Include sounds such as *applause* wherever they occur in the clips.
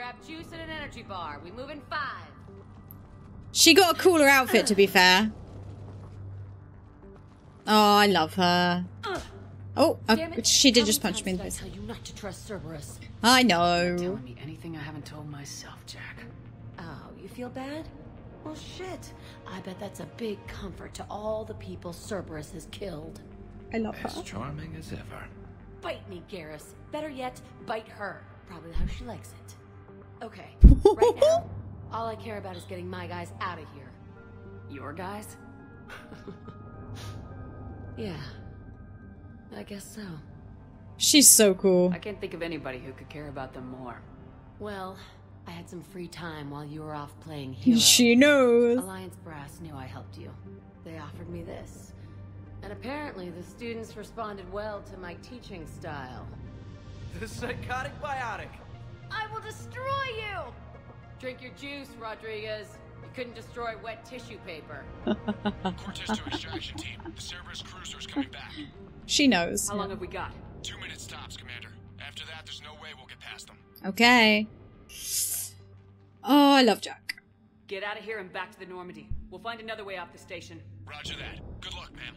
Grab juice and an energy bar. We move in five. She got a cooler outfit, to be fair. Oh, I love her. Oh, uh, she did How just punch me in the face. I you not to trust Cerberus. I Not know. telling me anything I haven't told myself, Jack. Oh, you feel bad? Well, shit. I bet that's a big comfort to all the people Cerberus has killed. I love her. As charming as ever. Bite me, Garrus. Better yet, bite her. Probably how she likes it. Okay, *laughs* right now, all I care about is getting my guys out of here. Your guys? *laughs* Yeah. I guess so. She's so cool. I can't think of anybody who could care about them more. Well, I had some free time while you were off playing *laughs* hero. She knows. Alliance Brass knew I helped you. They offered me this. And apparently the students responded well to my teaching style. The psychotic biotic. I will destroy you! Drink your juice, Rodriguez. You couldn't destroy wet tissue paper. *laughs* Cortez to extraction team. The Cerberus cruiser's coming back. She knows. How long have we got? Two minutes tops, Commander. After that, there's no way we'll get past them. Okay. Oh, I love Jack. Get out of here and back to the Normandy. We'll find another way off the station. Roger that. Good luck, ma'am.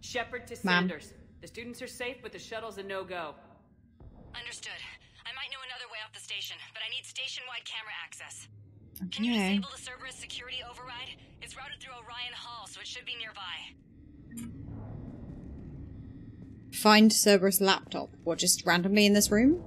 Shepard to Ma'am. Sanders. The students are safe, but the shuttle's a no-go. Understood. I might know another way off the station, but I need station-wide camera access. Can you Okay. disable the Cerberus security override? It's routed through Orion Hall, so it should be nearby. Find Cerberus laptop. What, just randomly in this room?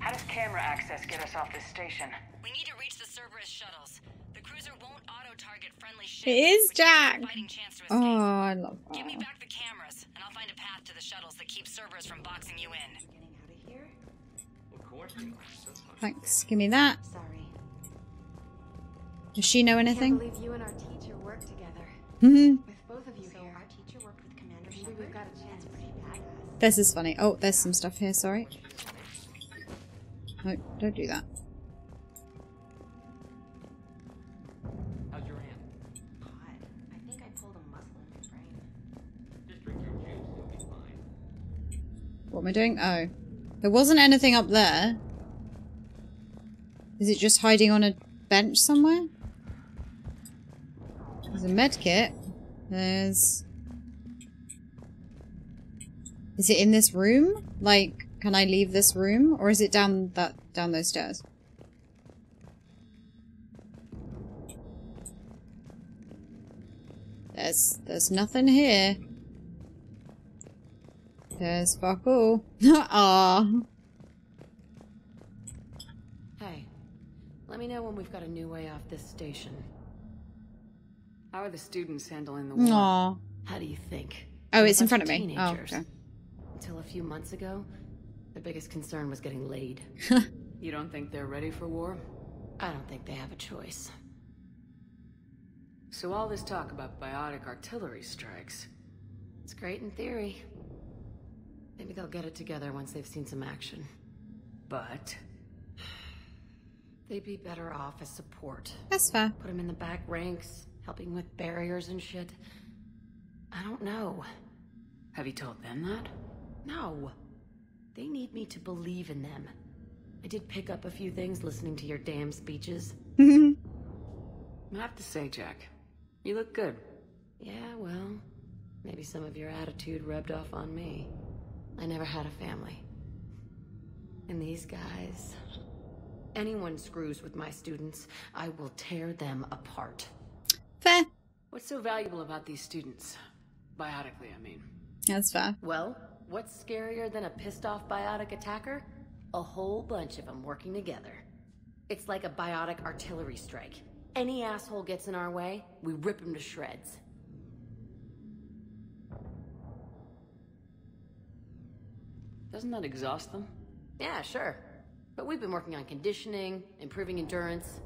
How does camera access get us off this station? We need to reach the Cerberus shuttles. The cruiser won't auto-target friendly ships. It is which gives us a Jack. fighting chance to oh, escape. Oh, I love that. Give me back the cameras, and I'll find a path to the shuttles that keep Cerberus from boxing you in. Thanks. Give me that. Sorry. Does she know Can't anything? believe you and our teacher work together. Mhm. With both of you So here. our teacher worked with Commander Maybe we've got a chance. Pretty badass. this is funny. Oh, there's some stuff here. Sorry. No, don't do that. How's your hand? Hot. I think I pulled a muscle in my brain. Just drink your juice. You'll be fine. What am I doing? Oh. There wasn't anything up there. Is it just hiding on a bench somewhere? There's a med kit. There's... Is it in this room? Like, can I leave this room? Or is it down that down those stairs? There's there's nothing here. There's fuck all. *laughs* Aw. Hey, let me know when we've got a new way off this station. How are the students handling the war? Aw. How do you think? Oh, it's in front of me. Oh, teenagers. okay. Until a few months ago, the biggest concern was getting laid. *laughs* You don't think they're ready for war? I don't think they have a choice. So all this talk about biotic artillery strikes. It's great in theory. Maybe they'll get it together once they've seen some action. But They'd be better off as support. That's fair. Put them in the back ranks, helping with barriers and shit. I don't know. have you told them that? No. They need me to believe in them. I did pick up a few things listening to your damn speeches. Mm-hmm. I have to say, Jack, you look good. Yeah, well, maybe some of your attitude rubbed off on me. I never had a family. And these guys. Anyone screws with my students, I will tear them apart. Fair. What's so valuable about these students? Biotically, I mean. That's fair. Well, what's scarier than a pissed off biotic attacker? A whole bunch of them working together. It's like a biotic artillery strike. Any asshole gets in our way, we rip him to shreds. Doesn't that exhaust them? Yeah, sure. But we've been working on conditioning, improving endurance.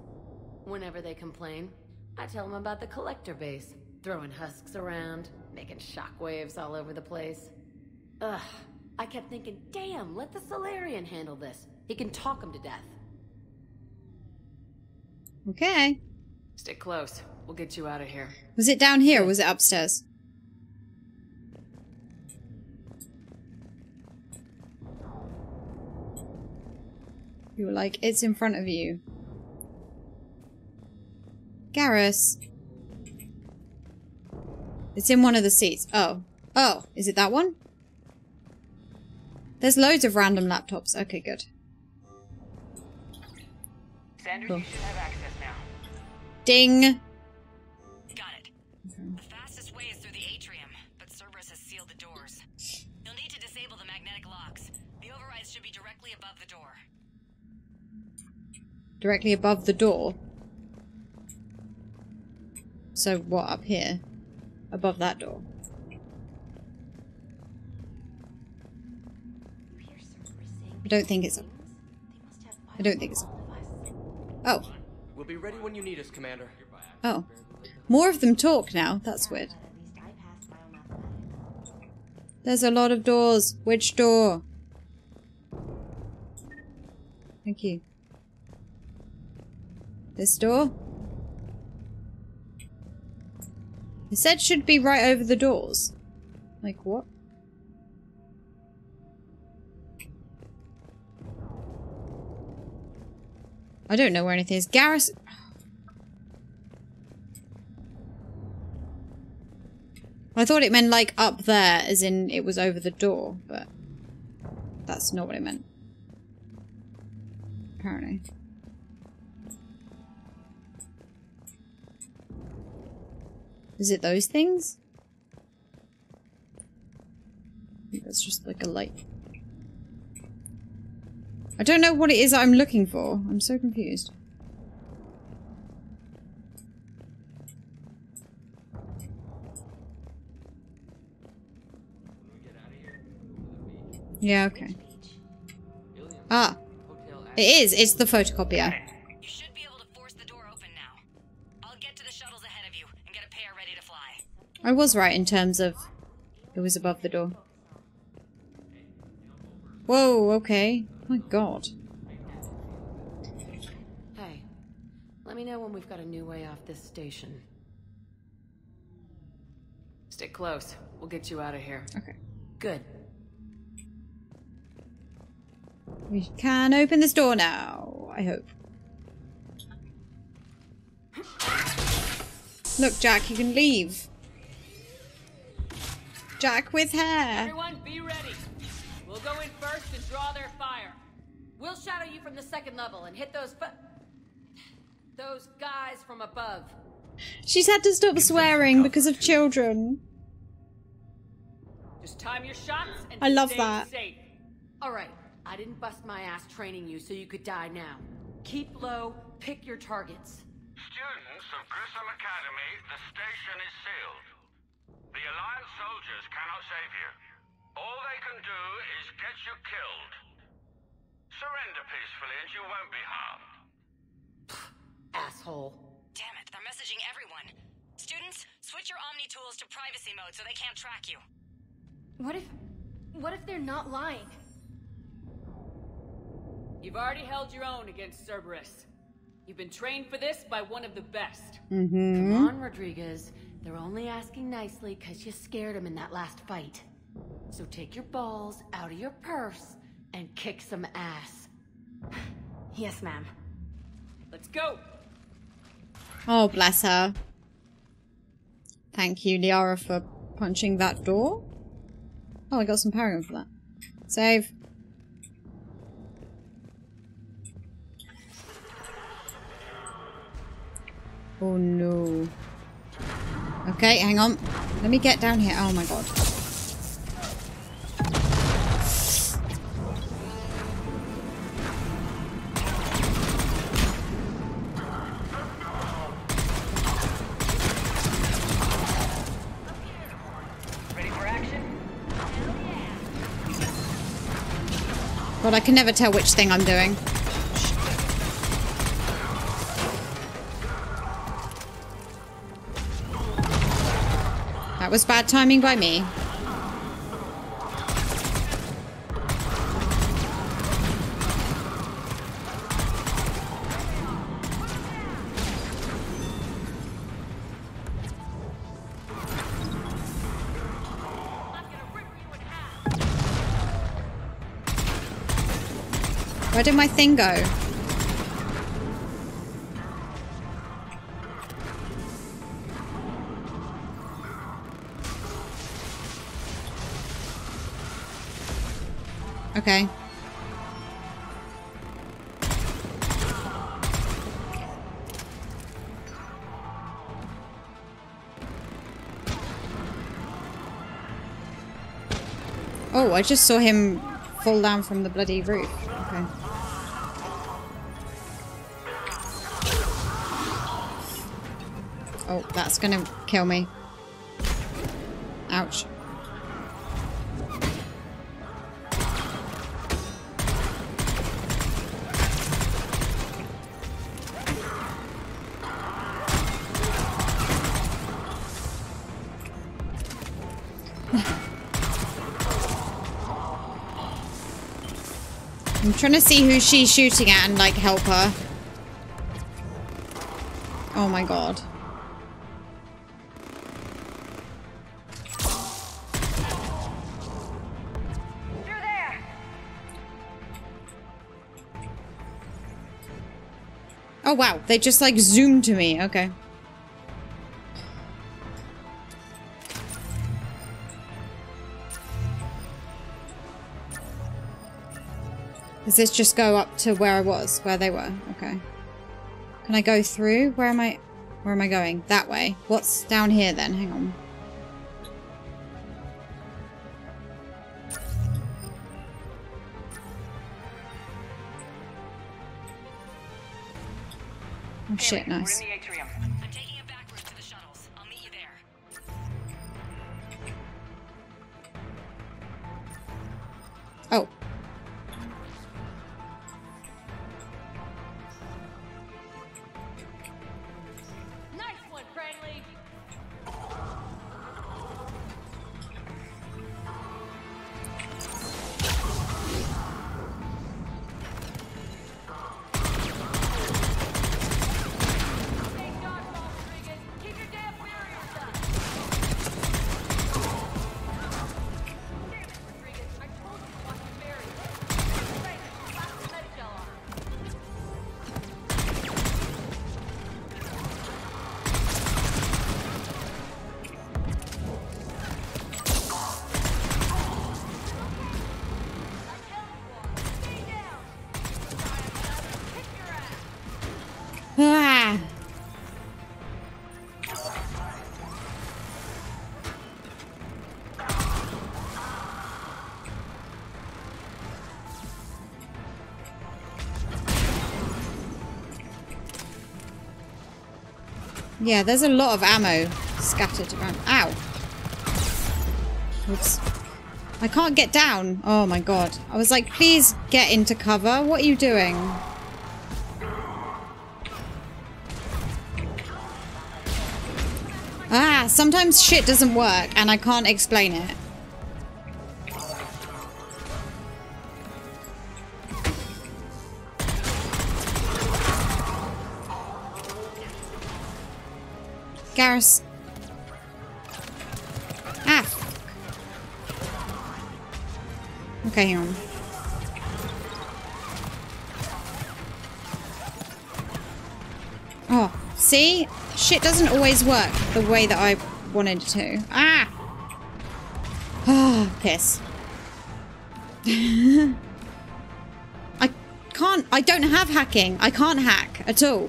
Whenever they complain, I tell them about the collector base, throwing husks around, making shockwaves all over the place. Ugh, I kept thinking, damn, let the Salarian handle this. He can talk them to death. Okay. Stick close. We'll get you out of here. Was it down here or was it upstairs? You were like, it's in front of you. Garrus. It's in one of the seats. Oh. Oh, is it that one? There's loads of random laptops. Okay, good. Sanders, Cool. you should have access now. Ding! Directly above the door. So what, up here? Above that door. You hear Cerberus saying I don't think it's... I don't think it's... Oh. We'll be ready when you need us, Commander. Oh. More of them talk now. That's weird. But at least I passed biomathematics. There's a lot of doors. Which door? Thank you. This door? It said should be right over the doors. Like what? I don't know where anything is. Garrus... I thought it meant like up there, as in it was over the door, but that's not what it meant. Apparently. Is it those things? That's just like a light. I don't know what it is I'm looking for. I'm so confused. Yeah, okay. Ah. It is. It's the photocopier. I was right in terms of it was above the door. Whoa, okay. My god. Hey, let me know when we've got a new way off this station. Stick close. We'll get you out of here. Okay. Good. We can open this door now, I hope. Look, Jack, you can leave. Jack with hair. Everyone, be ready. We'll go in first and draw their fire. We'll shadow you from the second level and hit those those guys from above. She's had to stop swearing because of children. Just time your shots and I love stay that. safe. All right, I didn't bust my ass training you so you could die now. Keep low, pick your targets. Students of Grissom Academy, the station is sealed. The Alliance soldiers cannot save you. All they can do is get you killed. Surrender peacefully and you won't be harmed. *sighs* Asshole. Damn it, they're messaging everyone. Students, switch your Omni tools to privacy mode so they can't track you. What if... What if they're not lying? You've already held your own against Cerberus. You've been trained for this by one of the best. Mm-hmm. Come on, Rodriguez. They're only asking nicely because you scared them in that last fight. So take your balls out of your purse and kick some ass. *sighs* Yes, ma'am. Let's go! Oh, bless her. Thank you, Liara, for punching that door. Oh, I got some parrying for that. Save. Oh no. Okay, hang on. Let me get down here. Oh my god. God, I can never tell which thing I'm doing. was bad timing by me. Where did my thing go? Okay. Oh, I just saw him fall down from the bloody roof. Okay. Oh, that's gonna kill me. Ouch. I'm trying to see who she's shooting at and like help her. Oh my god. Oh wow, they just like zoomed to me. Okay. Does this just go up to where I was, where they were? Okay. Can I go through? Where am I? Where am I going? That way. What's down here then? Hang on. Oh shit, nice. Yeah, there's a lot of ammo scattered around. Ow. Oops. I can't get down. Oh my god. I was like, please get into cover. What are you doing? Ah, sometimes shit doesn't work and I can't explain it. Garrus. Ah. Okay. Oh, see? Shit doesn't always work the way that I wanted to. Ah! Ah, *sighs* piss. *laughs* I can't, I don't have hacking. I can't hack at all.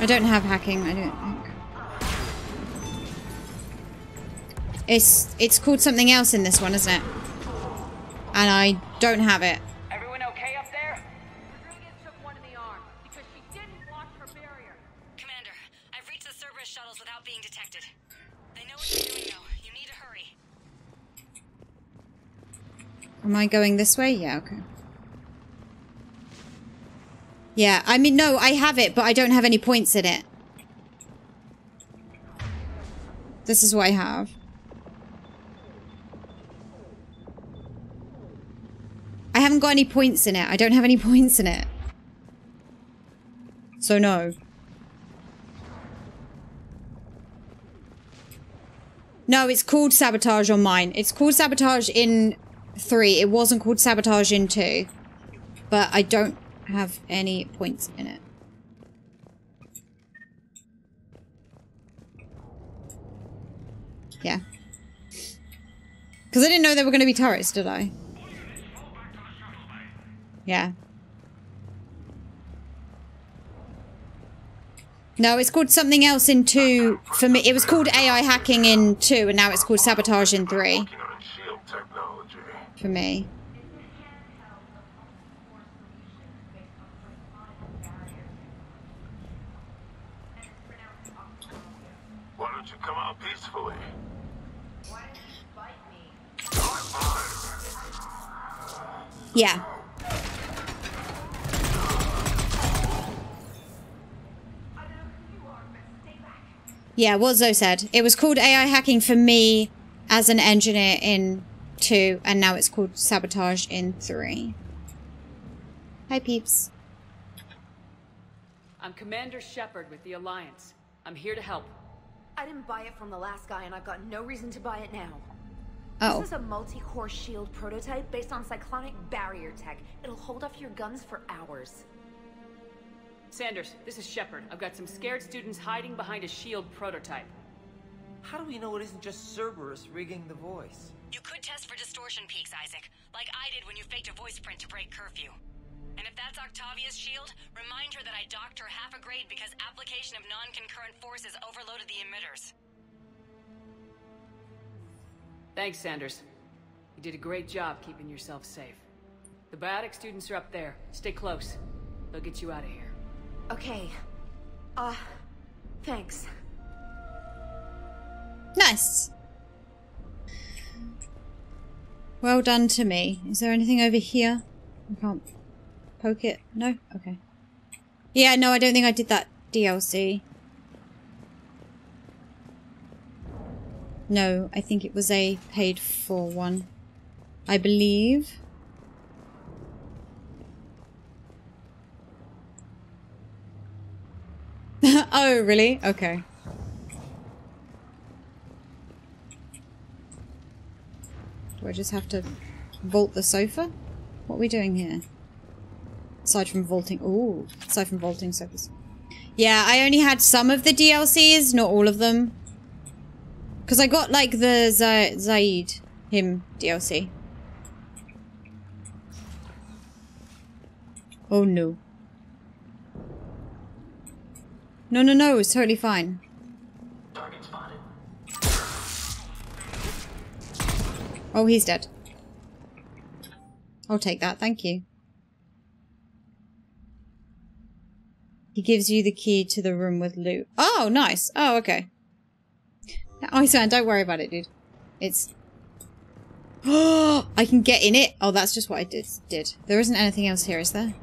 I don't have hacking, I don't think. It's, it's called something else in this one, isn't it? And I don't have it. Everyone okay up there? Rodriguez took one in the arm because she didn't watch her barrier. Commander, I've reached the Cerberus shuttles without being detected. They know what you're doing, though. You need to hurry. Am I going this way? Yeah, okay. Yeah, I mean, no, I have it, but I don't have any points in it. This is what I have. I haven't got any points in it. I don't have any *laughs* points in it. So no. No, it's called sabotage on mine. It's called sabotage in three. It wasn't called sabotage in two. But I don't have any points in it. Yeah. Because I didn't know there were going to be turrets, did I? Yeah. No, it's called something else in two. For me, it was called AI hacking in two, and now it's called sabotage in three. Working on shield technology. For me. Why don't you come out peacefully? Yeah. Yeah, what Zoe said. It was called AI hacking for me as an engineer in two, and now it's called sabotage in three. Hi, peeps. I'm Commander Shepard with the Alliance. I'm here to help. I didn't buy it from the last guy, and I've got no reason to buy it now. Oh, This is a multi-core shield prototype based on cyclonic barrier tech. It'll hold off your guns for hours. Sanders, this is Shepard. I've got some scared students hiding behind a shield prototype. How do we know it isn't just Cerberus rigging the voice? You could test for distortion peaks, Isaac, like I did when you faked a voice print to break curfew. And if that's Octavia's shield, remind her that I docked her half a grade because application of non-concurrent forces overloaded the emitters. Thanks, Sanders. You did a great job keeping yourself safe. The biotic students are up there. Stay close. They'll get you out of here. Okay. Uh, thanks. nice. Well done to me. Is there anything over here? I can't poke it. No? Okay. Yeah, no, I don't think I did that DLC. No, I think it was a paid for one. I believe. *laughs* oh, really? Okay. Do I just have to vault the sofa? What are we doing here? Aside from vaulting... Ooh, aside from vaulting sofas. Yeah, I only had some of the DLCs, not all of them. Because I got, like, the Za Zaeed, him, DLC. Oh, no. No, no, no, it's totally fine. Oh, he's dead. I'll take that, thank you. He gives you the key to the room with loot. Oh, nice. Oh, okay. Iceman, don't worry about it, dude. It's... Oh, *gasps* I can get in it. Oh, that's just what I did. Did. There isn't anything else here, is there?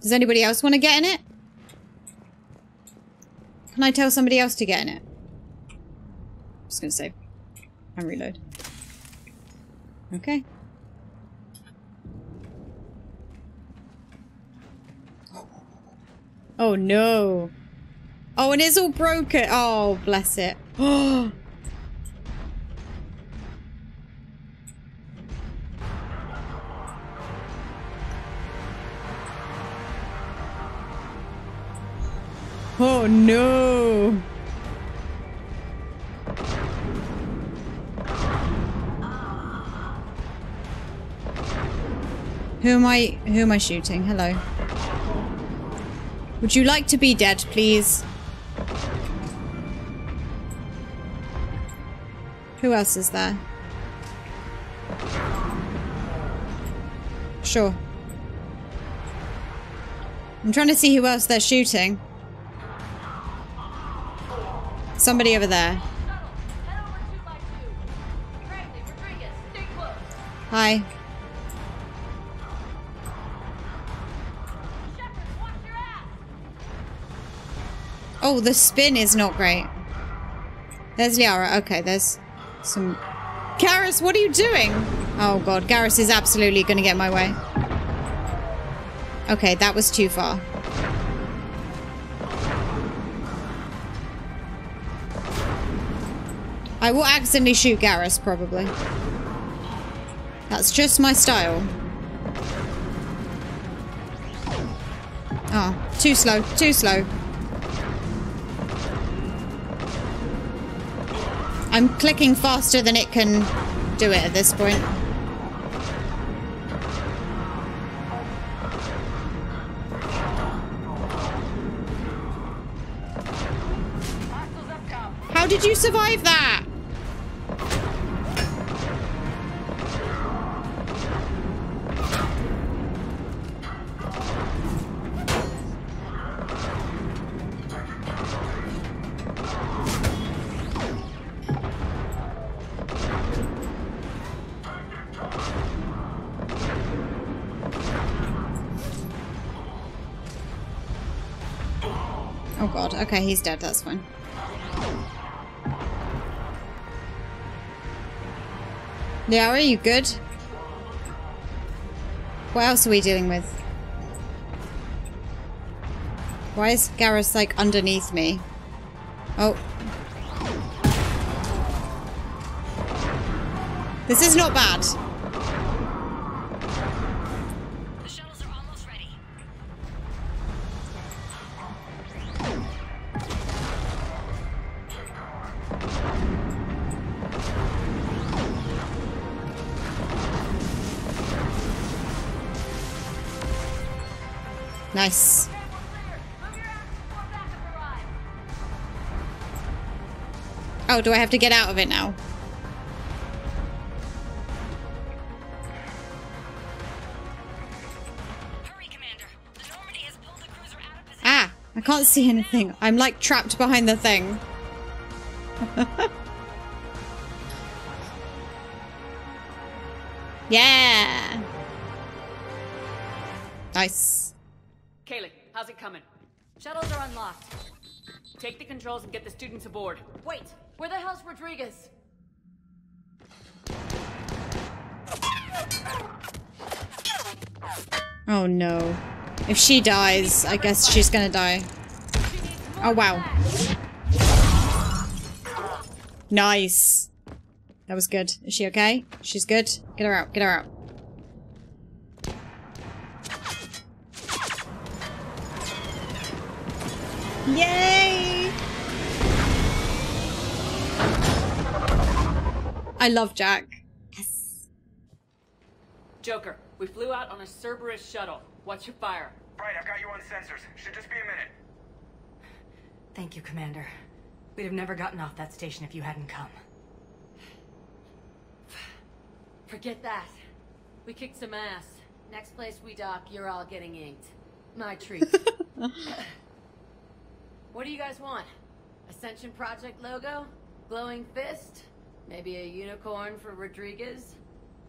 Does anybody else want to get in it? Can I tell somebody else to get in it? Just gonna save and reload. Okay. Oh no. Oh, and it's all broken. Oh, bless it. Oh. *gasps* Oh no. Who am I who am I shooting? Hello. Would you like to be dead, please? Who else is there? Sure. I'm trying to see who else they're shooting. Somebody over there. Head Oh, the spin is not great. There's Liara. Okay, there's some... Garrus, what are you doing? Oh god, Garrus is absolutely going to get my way. Okay, that was too far. I I will accidentally shoot Garrus, probably. That's just my style. Oh, too slow, too slow. I'm clicking faster than it can do it at this point. How did you survive that? Okay, he's dead, that's fine. Yeah, are you good? What else are we dealing with? Why is Garrus like underneath me? Oh. This is not bad. Nice. Oh, do I have to get out of it now? Hurry, Commander. The Normandy has pulled the cruiser out of position. Ah, I can't see anything. I'm like trapped behind the thing. *laughs* yeah. Nice. Controls and get the students aboard. Wait, where the hell's Rodriguez? Oh no. If she dies, I guess she's gonna die. Oh wow. Nice. That was good. Is she okay? She's good? Get her out. Get her out. Yay! I love Jack. Yes. Joker, we flew out on a Cerberus shuttle. Watch your fire. Right, I've got you on sensors. Should just be a minute. Thank you, Commander. We'd have never gotten off that station if you hadn't come. Forget that. We kicked some ass. Next place we dock, you're all getting inked. My treat. *laughs* what do you guys want? Ascension Project logo? Glowing fist? Maybe a unicorn for Rodriguez?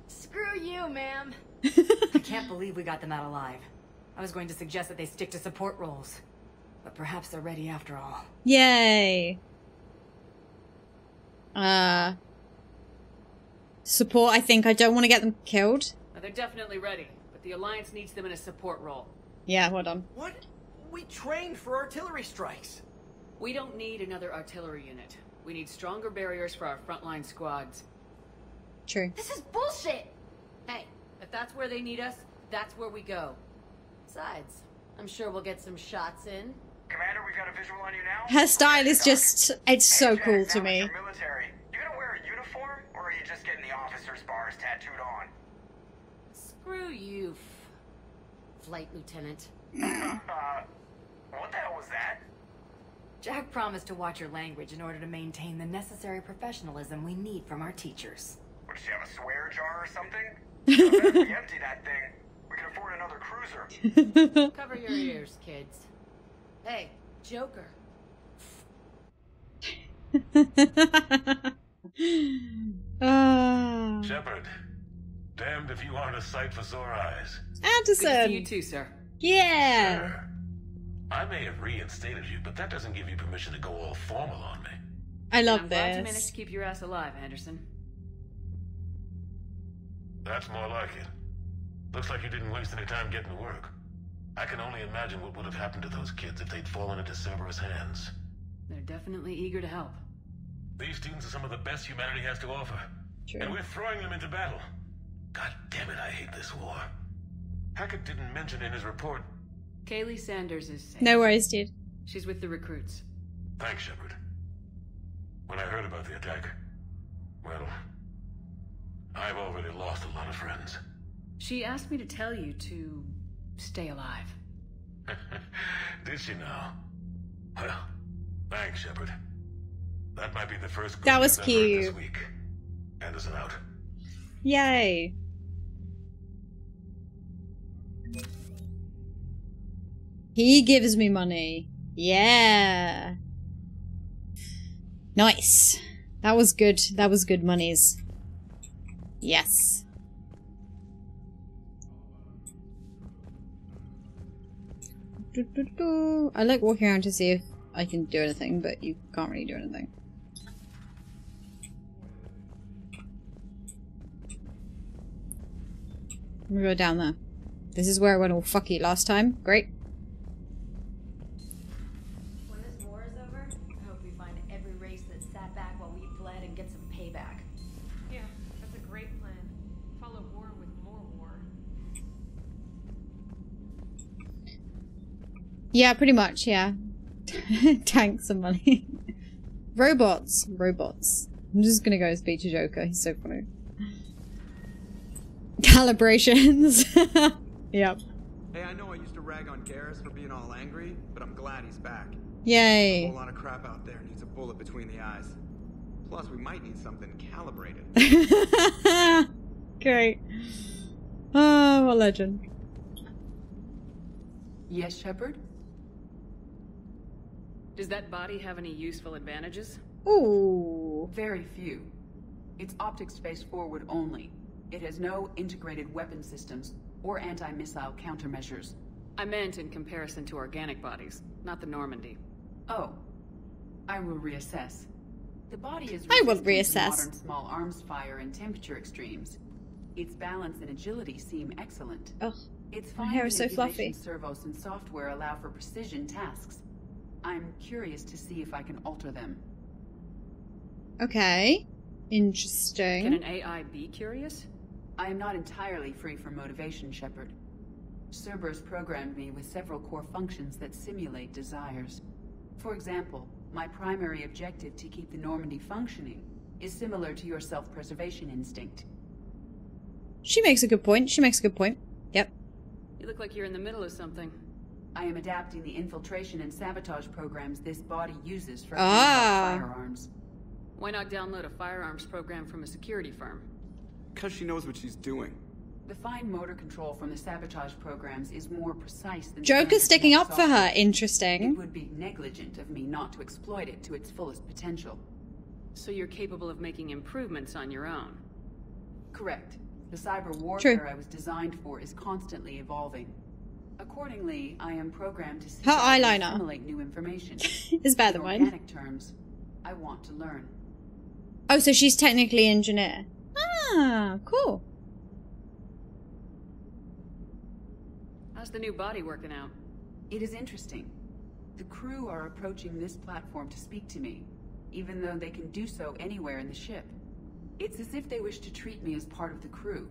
Screw you, ma'am. *laughs* I can't believe we got them out alive. I was going to suggest that they stick to support roles. But perhaps they're ready after all. Yay. Uh. Support, I think. I don't want to get them killed. Now, they're definitely ready, but the Alliance needs them in a support role. Yeah, hold on. What? We trained for artillery strikes. We don't need another artillery unit. We need stronger barriers for our frontline squads. True. This is bullshit! Hey, if that's where they need us, that's where we go. Besides, I'm sure we'll get some shots in. Commander, we've got a visual on you now. Her style is just. It's so Hey, cool Jack, to now that me. You're military. You gonna wear a uniform, or are you just getting the officer's bars tattooed on? Screw you, Flight Lieutenant. Uh, what the hell was that? Jack promised to watch your language in order to maintain the necessary professionalism we need from our teachers. What, does she have a swear jar or something? Better be empty that thing. We can afford another cruiser. *laughs* Cover your ears, kids. Hey, Joker. *laughs* Ah. Shepard, damned if you aren't a sight for sore eyes. Good to see you too, sir. Yeah. Sir, I may have reinstated you, but that doesn't give you permission to go all formal on me. I And love I'm glad you managed to keep your ass alive, Anderson. That's more like it. Looks like you didn't waste any time getting to work. I can only imagine what would have happened to those kids if they'd fallen into Cerberus' hands. They're definitely eager to help. These students are some of the best humanity has to offer. True. And we're throwing them into battle. God damn it, I hate this war. Hackett didn't mention in his report. Kahlee Sanders is safe. No worries, dude. She's with the recruits. Thanks, Shepard. When I heard about the attack, well, I've already lost a lot of friends. She asked me to tell you to stay alive. *laughs* Did she now? Well, thanks, Shepard. That might be the first good That was news this week. Anderson out. Yay. He gives me money. Yeah. Nice. That was good. That was good monies. Yes. I like walking around to see if I can do anything, but you can't really do anything. I'm gonna go down there. This is where I went all fucky last time. Great. When this war is over, I hope we find every race that sat back while we bled and get some payback. Yeah, that's a great plan. Follow war with more war. Yeah, pretty much, yeah. *laughs* Tanks and money. robots. Robots. I'm just gonna go speak to Joker. He's so funny. *laughs* Calibrations. *laughs* yep. Hey, I know I used to rag on Garrus for being all angry, but I'm glad he's back. A Yay. whole lot of crap out there needs a bullet between the eyes. Plus, we might need something calibrated. *laughs* Great. Oh, what a legend. Yes, Shepard? Does that body have any useful advantages? Ooh. Very few. It's optic space forward only. It has no integrated weapon systems or anti-missile countermeasures. I meant in comparison to organic bodies, not the Normandy. Oh, I will reassess. The body is I will reassess. modern small arms fire and temperature extremes. Its balance and agility seem excellent. Ugh. Its fine hair is so fluffy. servos and software allow for precision tasks. I'm curious to see if I can alter them. Okay. Interesting. Can an AI be curious? I am not entirely free from motivation, Shepard. Cerberus programmed me with several core functions that simulate desires. For example, my primary objective to keep the Normandy functioning is similar to your self-preservation instinct. She makes a good point. She makes a good point. Yep. You look like you're in the middle of something. I am adapting the infiltration and sabotage programs this body uses for Ah. firearms. Why not download a firearms program from a security firm? Because she knows what she's doing. The fine motor control from the sabotage programs is more precise than Joker's sticking tech up for her. software. It Interesting. would be negligent of me not to exploit it to its fullest potential. So you're capable of making improvements on your own. Correct. The cyber warfare True. I was designed for is constantly evolving. Accordingly, I am programmed to seek Her out and eyeliner. assimilate new information. *laughs* Is better In than mine. organic terms, I want to learn. Oh, so she's technically engineer. Ah, cool. How's the new body working out? It is interesting. The crew are approaching this platform to speak to me, even though they can do so anywhere in the ship. It's as if they wish to treat me as part of the crew.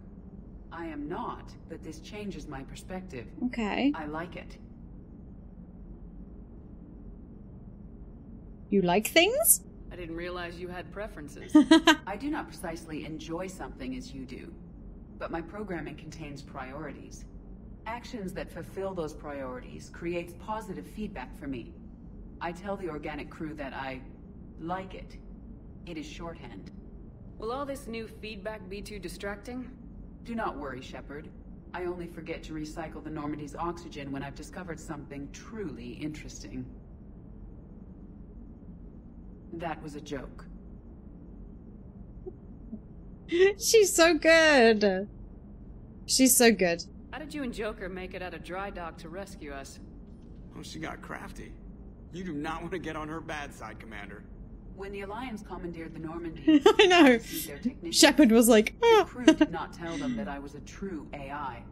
I am not, but this changes my perspective. Okay. I like it. You like things? I didn't realize you had preferences. *laughs* I do not precisely enjoy something as you do, but my programming contains priorities. Actions that fulfill those priorities creates positive feedback for me. I tell the organic crew that I like it. It is shorthand. Will all this new feedback be too distracting? Do not worry, Shepard. I only forget to recycle the Normandy's oxygen when I've discovered something truly interesting. That was a joke. *laughs* She's so good. She's so good. How did you and Joker make it out of dry dock to rescue us? Oh, she got crafty. You do not want to get on her bad side, Commander. When the Alliance commandeered the Normandy, *laughs* I know. to see their technicians, Shepard was like, The "Ah." crew did not tell them that I was a true AI,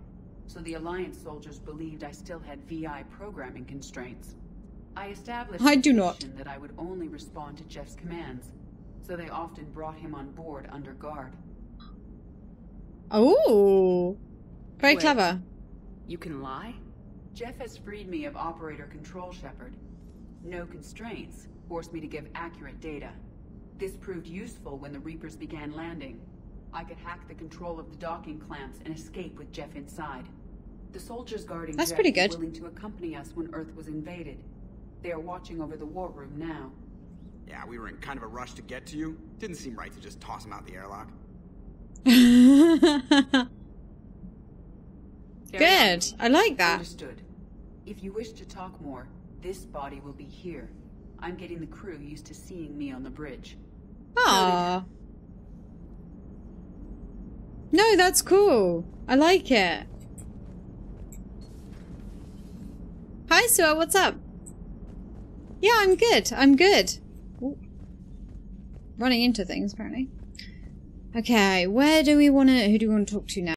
so the Alliance soldiers believed I still had VI programming constraints. I established I the do not. condition that I would only respond to Jeff's commands, so they often brought him on board under guard. Oh, very Wait. clever. You can lie? Jeff has freed me of operator control, Shepard. No constraints forced me to give accurate data. This proved useful when the Reapers began landing. I could hack the control of the docking clamps and escape with Jeff inside. The soldiers guarding That's Jeff pretty were good. willing to accompany us when Earth was invaded. They are watching over the war room now. Yeah, we were in kind of a rush to get to you. Didn't seem right to just toss him out the airlock. *laughs* Good. I like that. Understood. If you wish to talk more, this body will be here. I'm getting the crew used to seeing me on the bridge. Ah. No, that's cool. I like it. Hi, Sue. What's up? Yeah, I'm good. I'm good. Ooh. Running into things, apparently. Okay, where do we want to... Who do we want to talk to now?